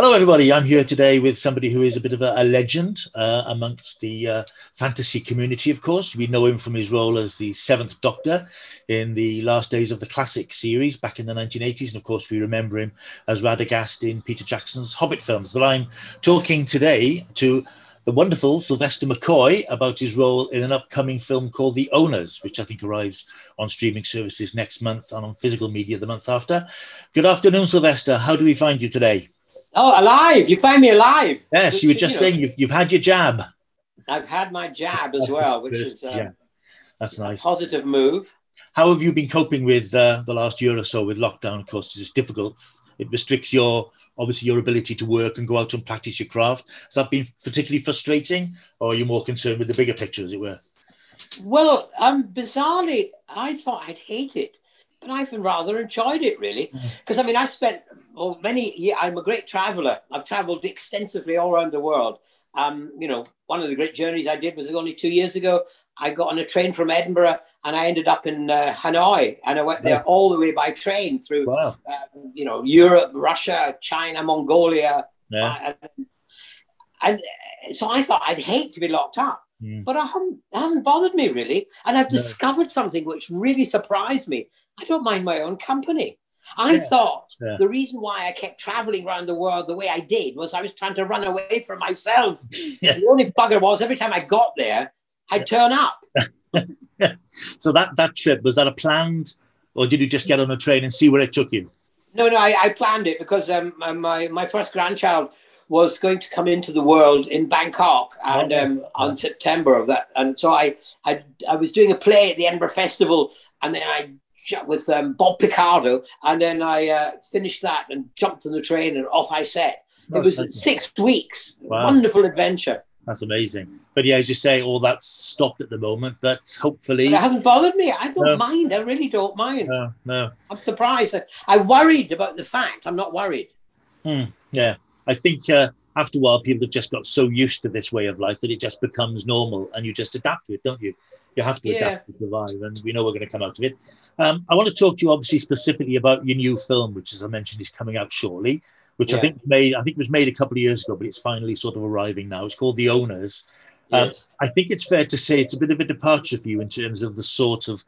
Hello, everybody. I'm here today with somebody who is a bit of a, a legend uh, amongst the uh, fantasy community, of course. We know him from his role as the Seventh Doctor in the last days of the classic series back in the 1980s. And of course, we remember him as Radagast in Peter Jackson's Hobbit films. But I'm talking today to the wonderful Sylvester McCoy about his role in an upcoming film called The Owners, which I think arrives on streaming services next month and on physical media the month after. Good afternoon, Sylvester. How do we find you today? Oh, alive! You find me alive. Yes, which, you were just you know, saying you've, you've had your jab. I've had my jab as well, which is uh, yeah, that's nice. positive move. How have you been coping with uh, the last year or so with lockdown? Of course, it's difficult. It restricts your obviously your ability to work and go out and practice your craft. Has that been particularly frustrating, or are you more concerned with the bigger picture, as it were? Well, um, bizarrely, I thought I'd hate it but I've rather enjoyed it really. Because mm. I mean, I spent well, many years, I'm a great traveler. I've traveled extensively all around the world. Um, you know, one of the great journeys I did was only two years ago. I got on a train from Edinburgh and I ended up in uh, Hanoi and I went there all the way by train through, wow. uh, you know, Europe, Russia, China, Mongolia. Yeah. Uh, and so I thought I'd hate to be locked up. Mm. But I haven't, it hasn't bothered me really. And I've discovered no. something which really surprised me. I don't mind my own company. I yes. thought yeah. the reason why I kept traveling around the world the way I did was I was trying to run away from myself. The only bugger was every time I got there, I'd turn up. so that that trip was that a planned, or did you just get on a train and see where it took you? No, no, I, I planned it because um, my my first grandchild was going to come into the world in Bangkok and um, on September of that, and so I, I I was doing a play at the Edinburgh Festival, and then I with um, Bob Picardo, and then I uh, finished that and jumped on the train and off I set. it was six weeks. Wow. Wonderful adventure. That's amazing. But yeah, as you say, all that's stopped at the moment, but hopefully. But it hasn't bothered me. I don't no. mind. I really don't mind. No, no. I'm surprised. I worried about the fact. I'm not worried. Hmm. Yeah. I think uh, after a while, people have just got so used to this way of life that it just becomes normal and you just adapt to it, don't you? You have to adapt to survive, and we know we're going to come out of it. Um, I want to talk to you obviously specifically about your new film, which, as I mentioned, is coming out shortly. Which yeah. I think made I think was made a couple of years ago, but it's finally sort of arriving now. It's called The Owners. Um, yes. I think it's fair to say it's a bit of a departure for you in terms of the sort of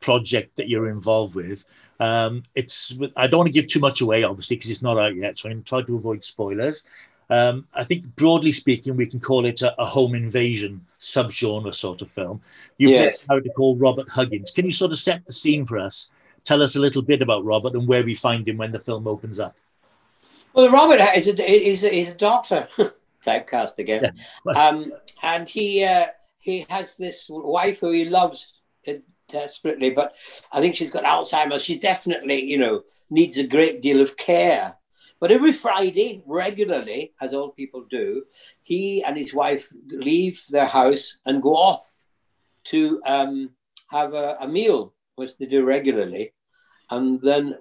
project that you're involved with. Um, it's I don't want to give too much away, obviously, because it's not out yet, so I'm going to try to avoid spoilers. Um, I think broadly speaking, we can call it a, a home invasion subgenre sort of film. You yes. how to call Robert Huggins. Can you sort of set the scene for us? Tell us a little bit about Robert and where we find him when the film opens up. Well, Robert is a, is a, is a doctor, typecast again, yes, um, and he uh, he has this wife who he loves desperately, but I think she's got Alzheimer's. She definitely, you know, needs a great deal of care but every Friday, regularly, as old people do, he and his wife leave their house and go off to um, have a, a, meal, which they do regularly. And then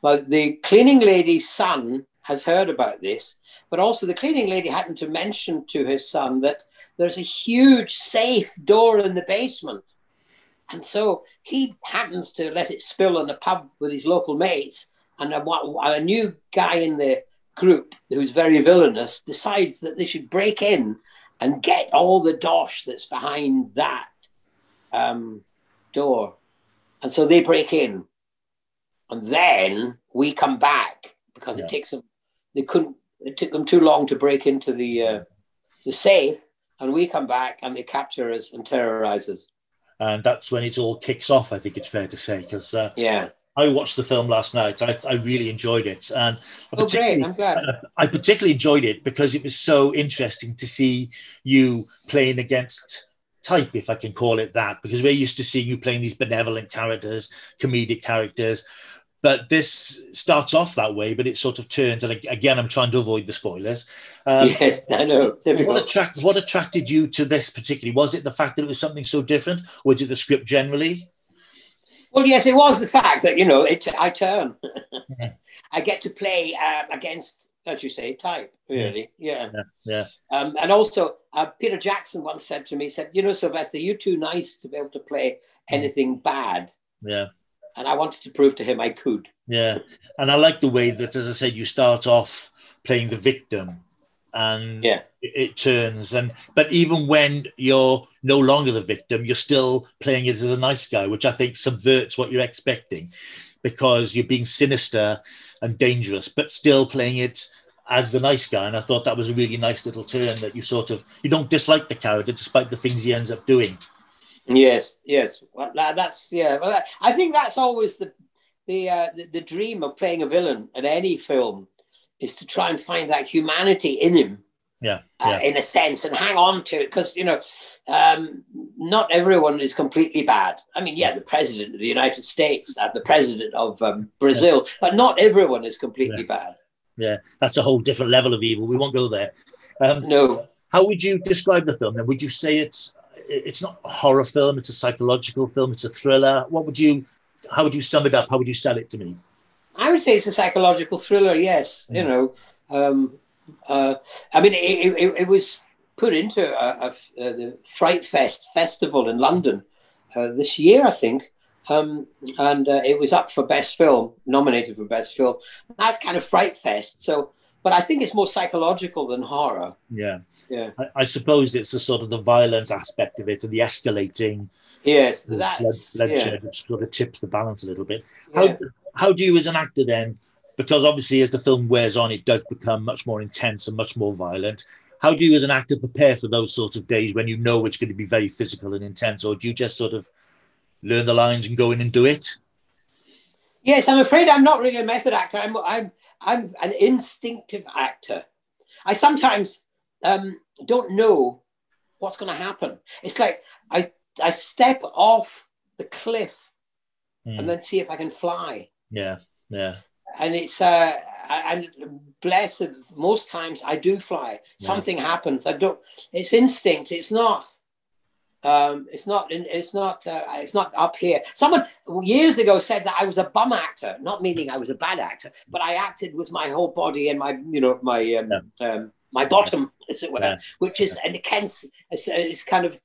well, the cleaning lady's son has heard about this, but also the cleaning lady happened to mention to his son that there's a huge safe door in the basement. And so he happens to let it spill in a pub with his local mates and a, a new guy in the group who's very villainous decides that they should break in and get all the dosh that's behind that um, door. And so they break in. And then we come back because yeah. it takes them, they couldn't, it took them too long to break into the, uh, the safe. And we come back and they capture us and terrorize us. And that's when it all kicks off, I think it's fair to say. Because uh, yeah. I watched the film last night. I, I really enjoyed it, and I oh, great! I'm glad. Uh, I particularly enjoyed it because it was so interesting to see you playing against type, if I can call it that, because we're used to seeing you playing these benevolent characters, comedic characters. But this starts off that way, but it sort of turns. And again, I'm trying to avoid the spoilers. Um, yes, I know. What, attract, what attracted you to this particularly? Was it the fact that it was something so different, or was it the script generally? Well, yes, it was the fact that you know it. I turn. I get to play uh, against, as you say, type. Really, yeah, yeah. yeah. Um, and also, uh, Peter Jackson once said to me, "said You know, Sylvester, you're too nice to be able to play anything bad." Yeah. And I wanted to prove to him I could. Yeah, and I like the way that, as I said, you start off playing the victim and yeah. it, it, turns and but even when you're no longer the victim you're still playing it as a nice guy which i think subverts what you're expecting because you're being sinister and dangerous but still playing it as the nice guy and i thought that was a really nice little turn that you sort of you don't dislike the character despite the things he ends up doing yes yes well, that's yeah well, i think that's always the the, uh, the the dream of playing a villain in any film is to try and find that humanity in him. Yeah, uh, yeah. Uh, in a sense, and hang on to it because you know, um, not everyone is completely bad. I mean, yeah, the president of the United States and the president of um, Brazil, yeah. but not everyone is completely yeah. bad. Yeah, that's a whole different level of evil. We won't go there. Um, no. How would you describe the film? Then, would you say it's it's not a horror film? It's a psychological film. It's a thriller. What would you? How would you sum it up? How would you sell it to me? I would say it's a psychological thriller. Yes, mm. you know, um, uh, I mean, it, it, it, was put into a, a, a, the Fright Fest festival in London uh, this year, I think, um, and uh, it was up for best film, nominated for best film. That's kind of Fright Fest. So, but I think it's more psychological than horror. Yeah, yeah. I, I suppose it's the sort of the violent aspect of it and the escalating. Yes, blood, bloodshed, yeah. which sort of tips the balance a little bit. How, yeah how do you as an actor then because obviously as the film wears on it does become much more intense and much more violent how do you as an actor prepare for those sorts of days when you know it's going to be very physical and intense or do you just sort of learn the lines and go in and do it yes i'm afraid i'm not really a method actor i'm i'm, I'm an instinctive actor i sometimes um, don't know what's going to happen it's like i i step off the cliff mm. and then see if i can fly yeah, yeah. And it's uh, and blessed most times I do fly. Yeah. Something happens. I don't. It's instinct. It's not. Um, it's not. It's not. Uh, it's not up here. Someone years ago said that I was a bum actor, not meaning I was a bad actor, but I acted with my whole body and my, you know, my um, yeah. um, my bottom, as it were, yeah. which is and it can. It's, it's kind of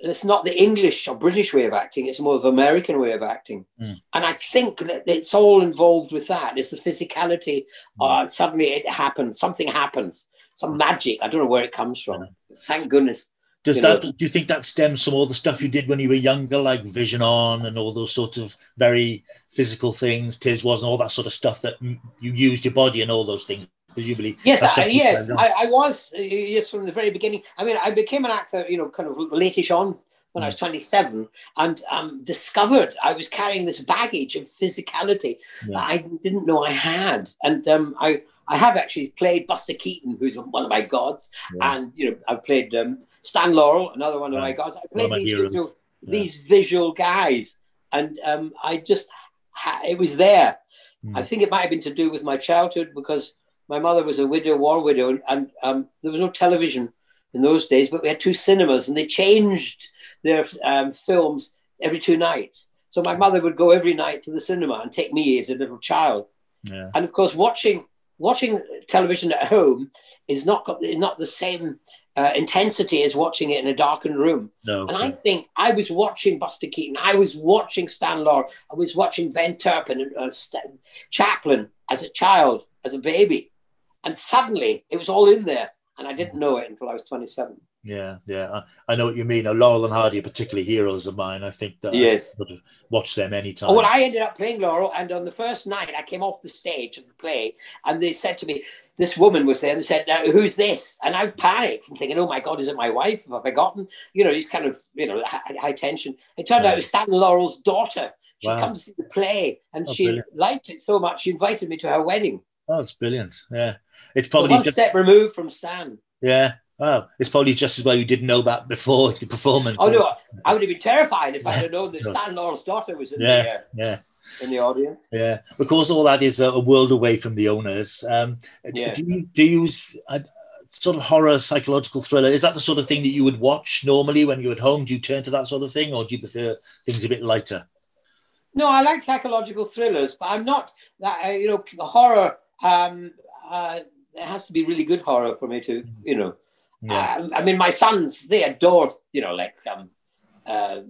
it's not the English or British way of acting, it's more of American way of acting. Mm. And I think that it's all involved with that. It's the physicality. Mm. Uh, suddenly it happens, something happens, some magic. I don't know where it comes from. Yeah. Thank goodness. Does that know. do you think that stems from all the stuff you did when you were younger, like Vision On and all those sort of very physical things, Tiswas and all that sort of stuff that you used your body and all those things presumably. Yes, I, yes, I, I, was yes from the very beginning. I mean, I became an actor, you know, kind of lateish on when mm. I was 27 and um, discovered I was carrying this baggage of physicality yeah. that I didn't know I had. And um, I, I have actually played Buster Keaton, who's one of my gods. Yeah. And, you know, I've played um, Stan Laurel, another one of my guys. I played these visual, yeah. these visual guys. And um, I just, ha- it was there. Mm. I think it might have been to do with my childhood because my mother was a widow, war widow, and, and um, there was no television in those days, but we had two cinemas and they changed their um, films every two nights. So my mother would go every night to the cinema and take me as a little child. Yeah. And of course, watching watching television at home is not not the same uh, intensity as watching it in a darkened room. No. And I think I was watching Buster Keaton, I was watching Stan Laurel, I was watching Ben Turpin and uh, Chaplin as a child, as a baby. And suddenly it was all in there. And I didn't know it until I was 27. Yeah, yeah, I, I know what you mean. Now, Laurel and Hardy are particularly heroes of mine. I think that yes. I watch them anytime. Oh, well, I ended up playing Laurel, and on the first night, I came off the stage of the play, and they said to me, "This woman was there." and They said, "Who's this?" And I panicked and thinking, "Oh my God, is it my wife? Have I forgotten?" You know, he's kind of you know high, high tension. It turned right. out it was Stan Laurel's daughter. She wow. comes to see the play, and oh, she brilliant. liked it so much she invited me to her wedding. Oh, it's brilliant. Yeah. It's probably one just, step removed from Stan. Yeah. Oh, it's probably just as well you didn't know that before the performance. Oh no, I would have been terrified if I had known that Stan Laurel's daughter was in yeah, the uh, yeah. in the audience. Yeah, of course, all that is a, world away from the owners. Um, yeah. Do you do you use a, sort of horror psychological thriller? Is that the sort of thing that you would watch normally when you're at home? Do you turn to that sort of thing, or do you prefer things a bit lighter? No, I like psychological thrillers, but I'm not that uh, you know horror um, uh, it has to be really good horror for me to, you know. Yeah. Uh, I mean, my sons they adore, you know, like um, uh,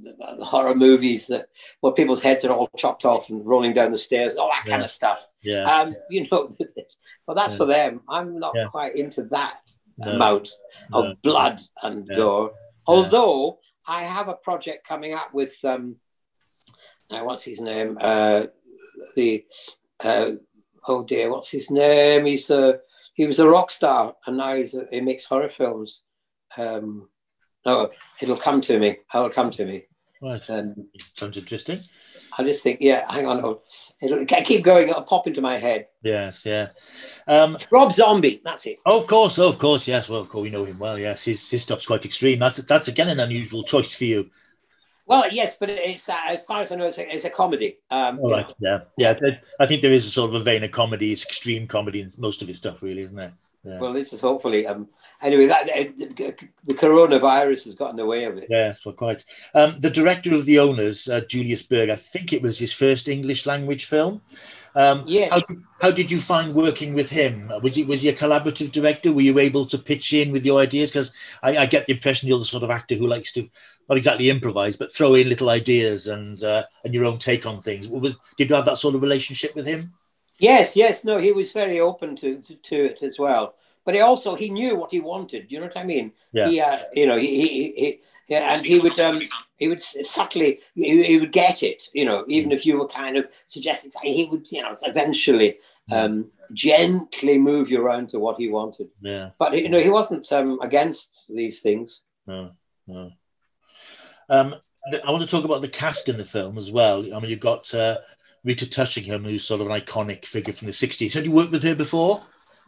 horror movies that where people's heads are all chopped off and rolling down the stairs, all that yeah. kind of stuff. Yeah. Um, you know, Well, that's yeah. for them. I'm not yeah. quite into that no. amount of no. blood and yeah. gore. Although I have a project coming up with um, now what's his name? Uh, the uh, oh dear, what's his name? He's a he was a rock star, and now he's a, he makes horror films. Um, no, it'll come to me. It'll come to me. Right. Um, Sounds interesting. I just think, yeah, hang on. It'll keep going. It'll pop into my head. Yes, yeah. Um, Rob Zombie, that's it. Of course, of course, yes. Well, of course, we know him well. Yes, his, his stuff's quite extreme. That's that's again an unusual choice for you. Well, yes, but it's uh, as far as I know, it's a, it's a comedy. Um, All right, yeah, yeah. I think there is a sort of a vein of comedy. It's extreme comedy in most of his stuff, really, isn't there? Yeah. Well, this is hopefully. Um, anyway, that the coronavirus has gotten in the way of it. Yes, well, quite. Um, the director of the owners, uh, Julius Berg, I think it was his first English language film. Um, yeah. How did, how did you find working with him? Was he was he a collaborative director? Were you able to pitch in with your ideas? Because I, I, get the impression you're the sort of actor who likes to not exactly improvise, but throw in little ideas and uh, and your own take on things. Was did you have that sort of relationship with him? Yes, yes, no, he was very open to, to, to it as well. But he also he knew what he wanted. Do you know what I mean? Yeah. He, uh, you know, he, he, he yeah, and he would um, he would subtly he, he, would get it. You know, even if you were kind of suggesting something, he would you know eventually um, gently move you around to what he wanted. Yeah. But you know, he wasn't um, against these things. No, no. Um, I want to talk about the cast in the film as well. I mean, you've got uh, Rita Tushingham, who's sort of an iconic figure from the 60s. Had you worked with her before?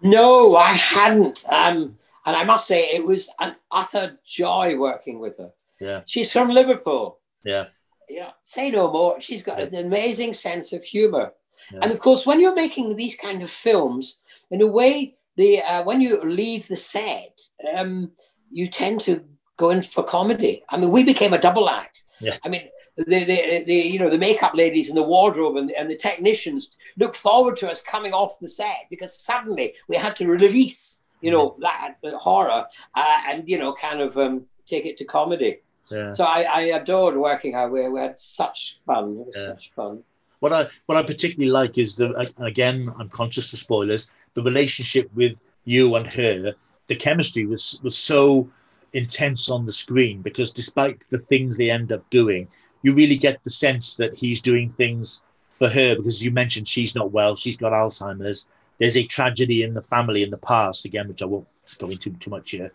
No, I hadn't. Um, and I must say, it was an utter joy working with her. Yeah. She's from Liverpool. Yeah. Yeah. Say no more. She's got an amazing sense of humor. Yeah. And of course, when you're making these kind of films, in a way, the uh, when you leave the set, um, you tend to go in for comedy. I mean, we became a double act. Yeah. I mean, the, the, the you know the makeup ladies and the wardrobe and, and the technicians look forward to us coming off the set because suddenly we had to release you know that horror uh, and you know kind of um, take it to comedy. Yeah. So I, I adored working out. We, we had such fun. It was yeah. such fun. What I what I particularly like is the again I'm conscious of spoilers. The relationship with you and her, the chemistry was was so intense on the screen because despite the things they end up doing, you really get the sense that he's doing things for her because you mentioned she's not well, she's got Alzheimer's. There's a tragedy in the family in the past, again, which I won't go into too much here.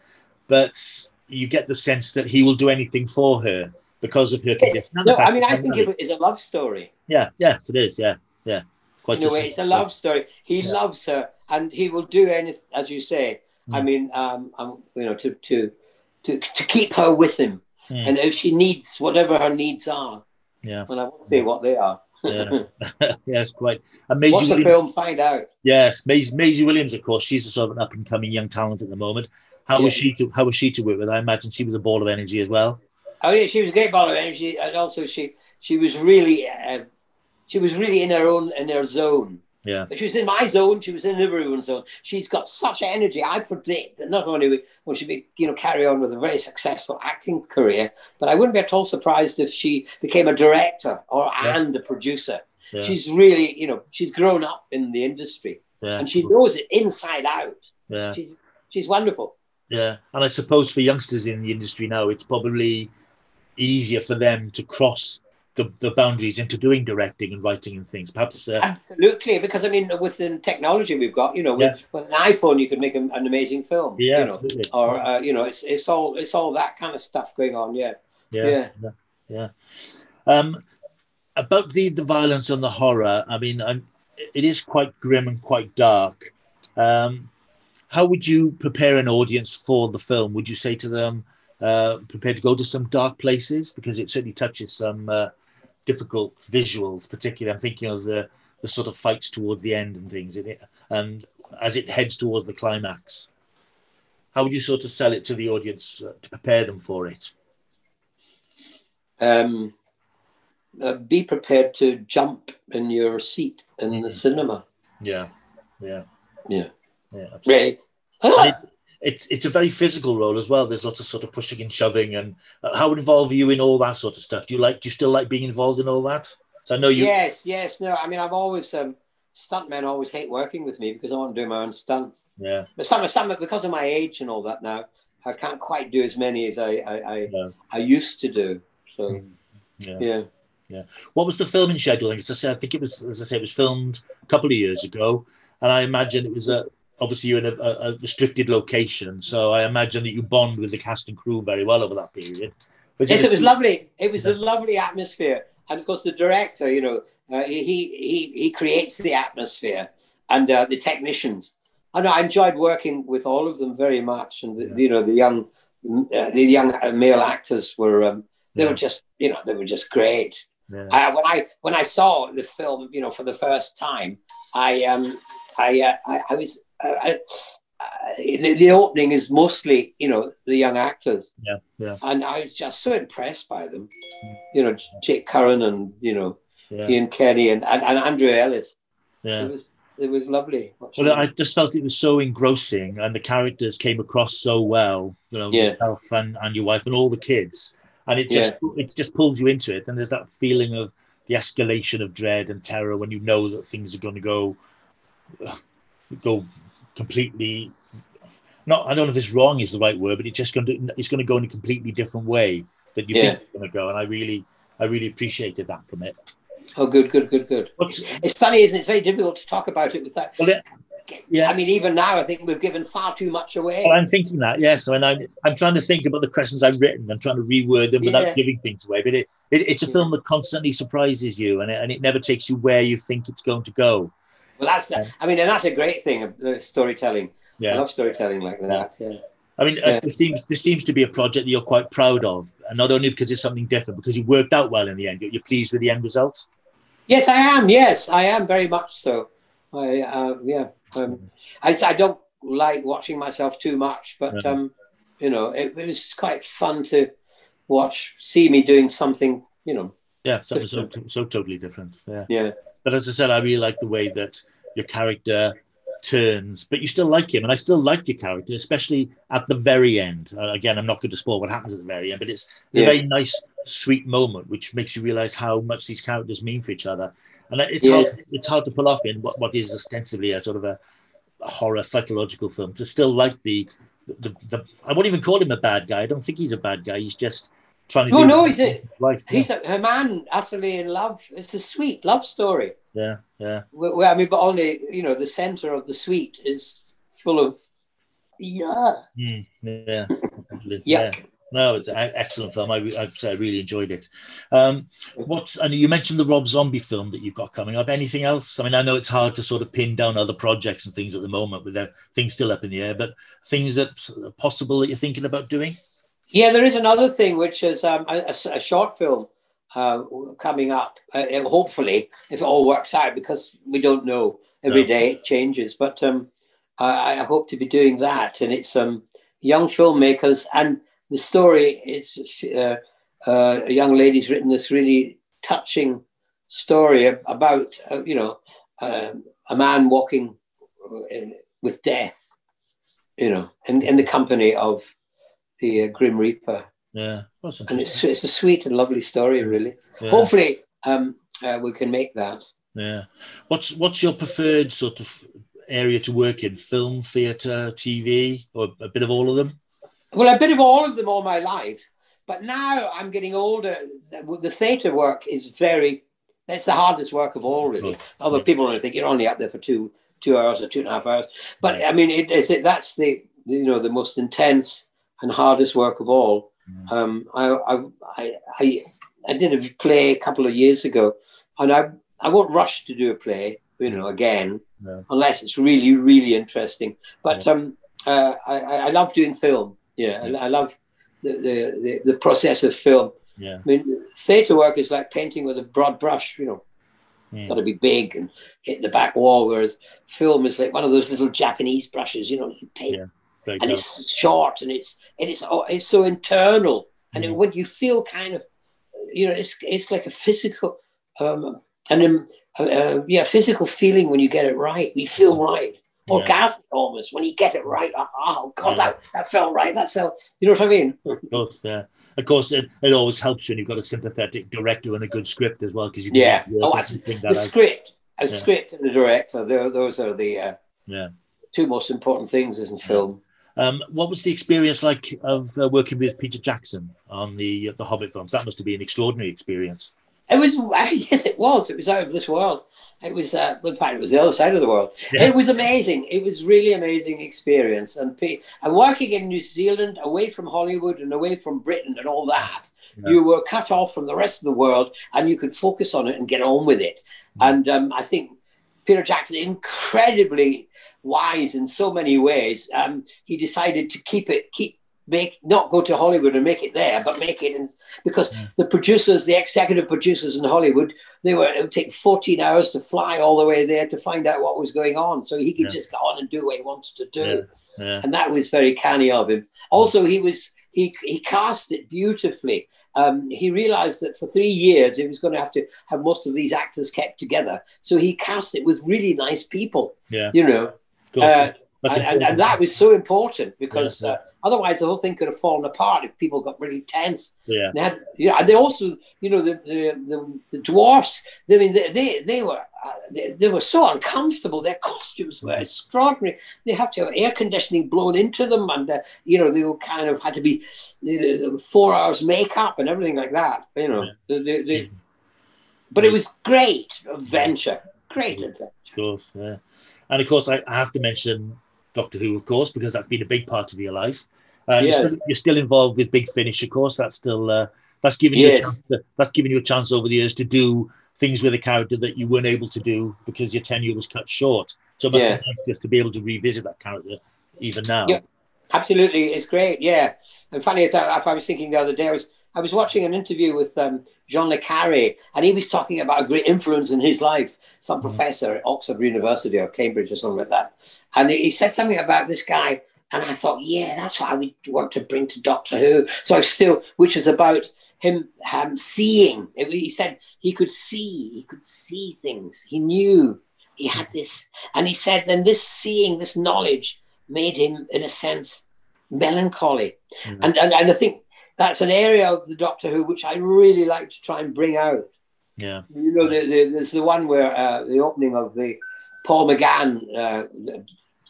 But you get the sense that he will do anything for her because of her condition. No, I mean, I think it is a love story. Yeah, yes, it is. Yeah, yeah. Quite in a way, it's a love story. He yeah. loves her, and he will do anything, as you say. Mm. I mean, um, um, you know, to to to to keep her with him Mm. And if she needs whatever her needs are, yeah, and I won't say what they are. Yeah. yes, quite. amazing. Watch the film, find out. Yes, Maisie, Maisie Williams, of course, she's a sort of an up and coming young talent at the moment. How yeah. was she to How was she to work with? I imagine she was a ball of energy as well. Oh yeah, she was a great ball of energy, and also she she was really uh, she was really in her own in her zone. Yeah. She was in my zone. She was in everyone's zone. She's got such energy. I predict that not only will she be, you know, carry on with a very successful acting career, but I wouldn't be at all surprised if she became a director or yeah. and a producer. Yeah. She's really, you know, she's grown up in the industry yeah. and she knows it inside out. Yeah. She's she's wonderful. Yeah. And I suppose for youngsters in the industry now, it's probably easier for them to cross the, the boundaries into doing directing and writing and things. Perhaps uh, absolutely, because I mean, with the technology we've got, you know, with, yeah. with an iPhone, you could make an, an amazing film. Yeah, you know, absolutely. Or uh, you know, it's it's all it's all that kind of stuff going on. Yeah, yeah, yeah. yeah. yeah. Um, about the the violence and the horror, I mean, I'm, it is quite grim and quite dark. Um, how would you prepare an audience for the film? Would you say to them, uh, prepared to go to some dark places because it certainly touches some uh, difficult visuals, particularly. I'm thinking of the the sort of fights towards the end and things in it, and as it heads towards the climax. How would you sort of sell it to the audience uh, to prepare them for it? Um, uh, be prepared to jump in your seat in mm-hmm. the cinema. Yeah, yeah, yeah, yeah. Absolutely. Really? It's it's a very physical role as well. There's lots of sort of pushing and shoving. And uh, how involved are you in all that sort of stuff? Do you like? Do you still like being involved in all that? So I know you. Yes, yes. No, I mean I've always um, stuntmen always hate working with me because I want to do my own stunts. Yeah. But some, some because of my age and all that now, I can't quite do as many as I I, I, I used to do. So mm. yeah. yeah. Yeah. What was the filming schedule? As I said, I think it was, as I said, it was filmed a couple of years ago, and I imagine it was a obviously you're in a, a, restricted location, so I imagine that you bond with the cast and crew very well over that period. But yes, it was lovely. It was yeah. a lovely atmosphere, and of course the director, you know, uh, he he he creates the atmosphere, and uh, the technicians. I know I enjoyed working with all of them very much, and the, yeah. you know the young uh, the young male actors were um, they yeah. were just you know they were just great. I, when I when I saw the film, you know, for the first time, I um I uh, I, I, was uh, I, uh, the, the, opening is mostly you know the young actors. Yeah, yeah. And I was just so impressed by them. You know, Jake Curran and you know yeah. Ian Kenny and, and, and Andrew Ellis. Yeah. It was it was lovely. Well, I just felt it was so engrossing, and the characters came across so well. You know, yeah. yourself and, and your wife and all the kids and it just yeah. it just pulls you into it and there's that feeling of the escalation of dread and terror when you know that things are going to go go completely not I don't know if it's wrong is the right word but it's just going to it's going to go in a completely different way that you yeah. think it's going to go and I really I really appreciated that from it oh good good good good What's, it's funny isn't it it's very difficult to talk about it with that well, yeah. I mean, even now, I think we've given far too much away. Well, I'm thinking that, yes. I mean, I'm, I'm trying to think about the questions I've written. I'm trying to reword them without yeah. giving things away. But it, it it's a yeah. film that constantly surprises you and it, and it never takes you where you think it's going to go. Well, that's, I mean, and that's a great thing uh, storytelling. Yeah. I love storytelling like that. Yeah. I mean, uh, there seems there seems to be a project that you're quite proud of, and not only because it's something different, because you worked out well in the end. You're pleased with the end result. Yes, I am. Yes, I am very much so. I uh, yeah, um, I, I don't like watching myself too much, but um, you know, it, it, was quite fun to watch, see me doing something, you know. Yeah, something so, so totally different. Yeah. Yeah. But as I said, I really like the way that your character turns, but you still like him, and I still like your character, especially at the very end. Uh, again, I'm not going to spoil what happens at the very end, but it's yeah. a very nice, sweet moment, which makes you realize how much these characters mean for each other and it's hard, it's hard to pull off in what, what is ostensibly a sort of a, a horror psychological film to still like the, the, the I won't even call him a bad guy. I don't think he's a bad guy. He's just trying to. No, no, he's a life. he's yeah. a, a, man utterly in love. It's a sweet love story. Yeah, yeah. Well, I mean, but only you know the center of the sweet is full of yeah, mm, yeah, yeah. No, it's an excellent film. I, I, I really enjoyed it. Um, what's and you mentioned the Rob Zombie film that you've got coming up. Anything else? I mean, I know it's hard to sort of pin down other projects and things at the moment with the things still up in the air, but things that are possible that you're thinking about doing. Yeah, there is another thing which is um, a, a, short film uh, coming up. Uh, hopefully, if it all works out, because we don't know every no. day it changes. But um, I, I, hope to be doing that, and it's um, young filmmakers and the story is uh, uh, a young lady's written this really touching story about uh, you know um, a man walking in, with death, you know, in, in the company of the uh, Grim Reaper. Yeah, and it's it's a sweet and lovely story, really. Yeah. Hopefully, um, uh, we can make that. Yeah. What's what's your preferred sort of area to work in? Film, theatre, TV, or a bit of all of them? Well, a bit of all of them all my life, but now I'm getting older. The theatre work is very. That's the hardest work of all, really. Although people only think you're only up there for two two hours or two and a half hours, but I mean, it, it, that's the you know the most intense and hardest work of all. Mm. Um, I, I, I, I did a play a couple of years ago, and I, I won't rush to do a play, you know, again, unless it's really, really interesting. But um, uh, I, I love doing film. Yeah, I, I love the, the, the, the, process of film. Yeah. I mean, theatre work is like painting with a broad brush, you know. Mm. Got to be big and hit the back wall, whereas film is like one of those little Japanese brushes, you know, you paint. And it's short and it's and it's oh, it's so internal, and mm. it, when you feel kind of, you know, it's it's like a physical, um, and um, uh, uh, yeah, physical feeling when you get it right. You feel right orgasmic yeah. almost when you get it right. Oh, oh God, yeah. that, that felt right. That's so, you know what I mean? of course, yeah. Of course, it, it always helps when you've got a sympathetic director and a good script as well. Because you yeah, oh, that's, the out. script. A yeah. script and a director. Those are the uh, yeah. two most important things in film. Um, what was the experience like of uh, working with Peter Jackson on the the Hobbit films? That must have been an extraordinary experience. It was yes, it was. It was out of this world. It was, uh, in fact, it was the other side of the world. Yes. It was amazing. It was really amazing experience. And and working in New Zealand, away from Hollywood and away from Britain and all that, yeah. you were cut off from the rest of the world, and you could focus on it and get on with it. Mm. And um, I think Peter Jackson, incredibly wise in so many ways, um, he decided to keep it, keep make not go to Hollywood and make it there, but make it in because yeah. the producers, the executive producers in Hollywood, they were it would take 14 hours to fly all the way there to find out what was going on. So he could yeah. just go on and do what he wants to do. Yeah. And that was very canny of him. Also, he was he he cast it beautifully. Um, he realized that for three years he was going to have to have most of these actors kept together. So he cast it with really nice people. Yeah. You know. Uh, and, and, that was so important because uh, Otherwise, the whole thing could have fallen apart if people got really tense. Yeah. They had, you know, and they also, you know, the the, the, the dwarfs. I mean, they they, they were uh, they, they, were so uncomfortable. Their costumes were extraordinary. They have to have air conditioning blown into them, and uh, you know, they were kind of had to be you know, four hours makeup and everything like that. You know, they, they, but it was great adventure. Great adventure. Of course, yeah. And of course, I, I have to mention Doctor Who, of course, because that's been a big part of your life. Uh, you're, still, you're, still, involved with Big Finish, of course. That's still uh, that's giving yes. you a chance to, that's giving you a chance over the years to do things with a character that you weren't able to do because your tenure was cut short. So it must yeah. be nice just to be able to revisit that character even now. Yeah, absolutely, it's great. Yeah, and funny if I, if I was thinking the other day, I was I was watching an interview with um, John le Carre, and he was talking about a great influence in his life, some mm-hmm. professor at Oxford University or Cambridge or something like that. And he said something about this guy, and I thought, yeah, that's what I would want to bring to Doctor Who. So I still, which is about him um, seeing. He said he could see, he could see things. He knew he had this, and he said, then this seeing, this knowledge, made him, in a sense, melancholy. Mm-hmm. And, and and I think that's an area of the Doctor Who which I really like to try and bring out. Yeah. You know, the, the, there's the one where uh, the opening of the Paul McGann, uh,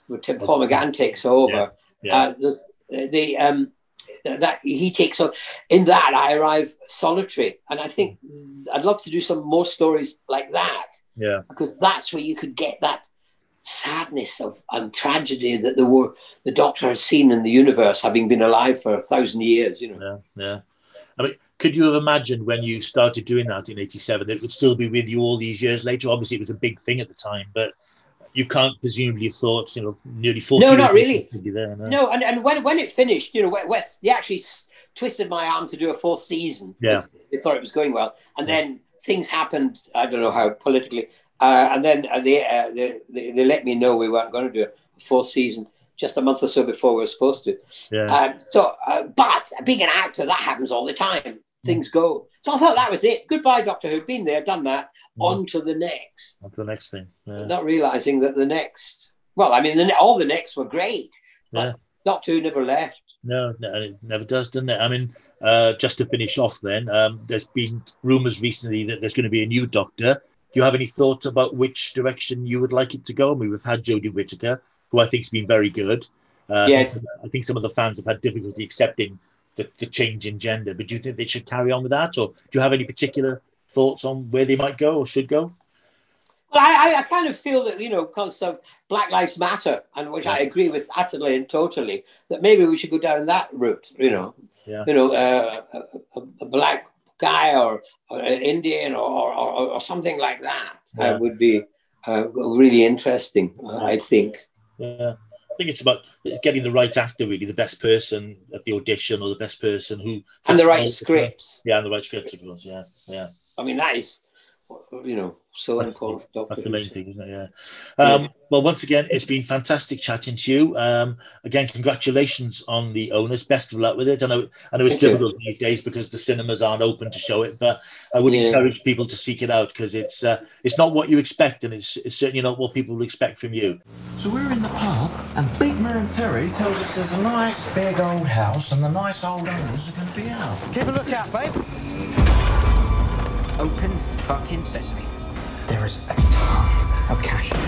where Tim Paul McGann takes over. Yes. Yeah. Uh, the, the um, that he takes on. In that, I arrive solitary, and I think I'd love to do some more stories like that. Yeah. Because that's where you could get that sadness of and tragedy that the war the doctor has seen in the universe having been alive for a thousand years you know. Yeah yeah. I mean could you have imagined when you started doing that in 87 that it would still be with you all these years later? Obviously it was a big thing at the time but you can't presumably have thought you know nearly 40 no not really. there, no? no, and, and when, when it finished you know when, when they actually twisted my arm to do a fourth season yeah. they thought it was going well and yeah. then things happened i don't know how politically uh, and then uh, they, uh, they, they, they, let me know we weren't going to do a fourth season just a month or so before we were supposed to. Yeah. Um, so, uh, but being an actor, that happens all the time. Things go. So I thought that was it. Goodbye, Doctor Who. Been there, done that. Yeah. On to the next. On to the next thing. Yeah. Not realizing that the next. Well, I mean, the, all the next were great. Yeah. Doctor Who never left. No, no, it never does, doesn't it? I mean, uh, just to finish off, then, um, there's been rumours recently that there's going to be a new Doctor you have any thoughts about which direction you would like it to go? I mean, we've had Jodie Whittaker, who I think has been very good. Uh, yes. I think some of the fans have had difficulty accepting the, the change in gender, but do you think they should carry on with that? Or do you have any particular thoughts on where they might go or should go? Well, I, I kind of feel that, you know, because of Black Lives Matter, and which I agree with utterly and totally, that maybe we should go down that route, you know. Yeah. You know, uh, a, a, black guy or, or Indian or, or, or, something like that uh, yeah. uh, would be uh, really interesting, uh, I think. Yeah. I think it's about getting the right actor, really, the best person at the audition or the best person who. And the right scripts. Yeah, and the right scripts, of course. Yeah, yeah. I mean, that is you know, so that's important. The, that's the main thing, isn't it? Yeah. Um, yeah. Well, once again, it's been fantastic chatting to you. Um, again, congratulations on the owners. Best of luck with it. I know, I know it's Thank difficult you. these days because the cinemas aren't open to show it, but I would yeah. encourage people to seek it out because it's uh, it's not what you expect, and it's, it's certainly not what people would expect from you. So we're in the pub, and Big Man Terry tells us there's a nice big old house, and the nice old owners are going to be out. Keep a lookout, babe. Open fucking sesame. There is a ton of cash in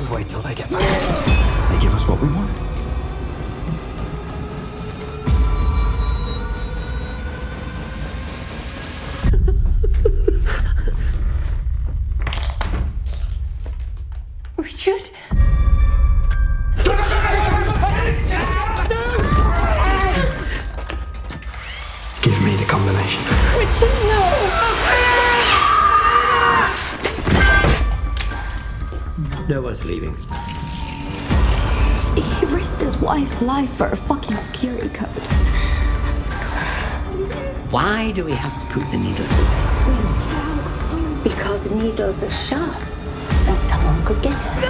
we wait till they get back. They give us what we want. Wife's life for a fucking security code. Why do we have to put the needle through? Because needles are sharp and someone could get her.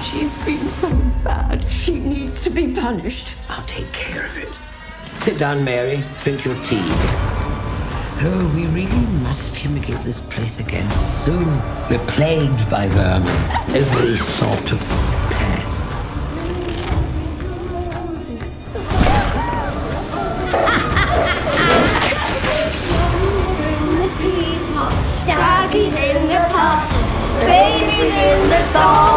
She's been so bad. She needs to be punished. I'll take care of it. Sit down, Mary. Drink your tea. Oh, we really must fumigate this place again soon. We're plagued by vermin. Every sort of Doggies in